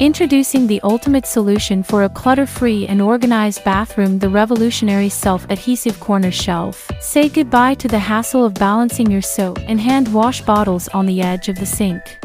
Introducing the ultimate solution for a clutter-free and organized bathroom the revolutionary self-adhesive corner shelf. Say goodbye to the hassle of balancing your soap and hand wash bottles on the edge of the sink.